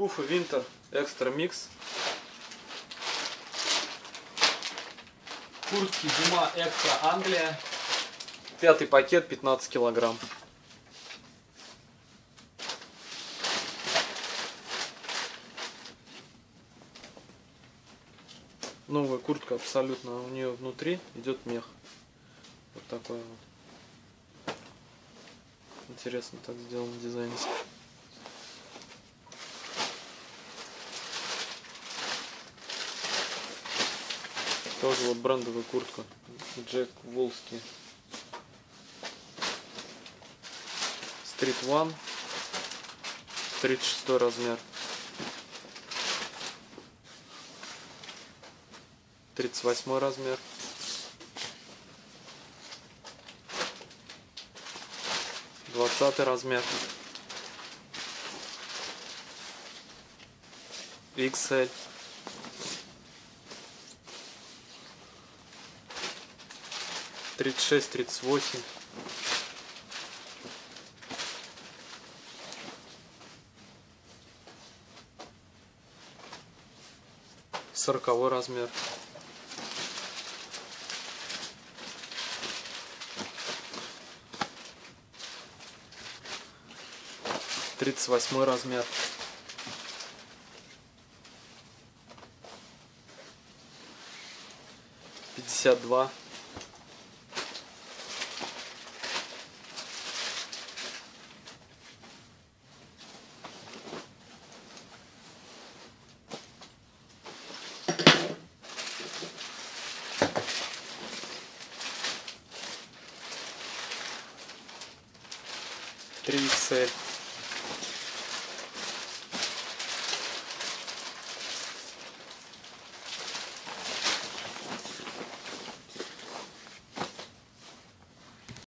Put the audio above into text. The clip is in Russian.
Пуфы Винтер Экстра Микс. Куртки Зима Экстра Англия. Пятый пакет 15 килограмм. Новая куртка абсолютно. У нее внутри идет мех. Вот такой вот. Интересно так сделан дизайн. Тоже вот брендовая куртка. Джек Волски. Street One. 36 размер. 38 размер. Двадцатый размер. XL. Тридцать шесть, тридцать восемь. Сороковой размер. Тридцать восьмой размер. Пятьдесят Три иксель.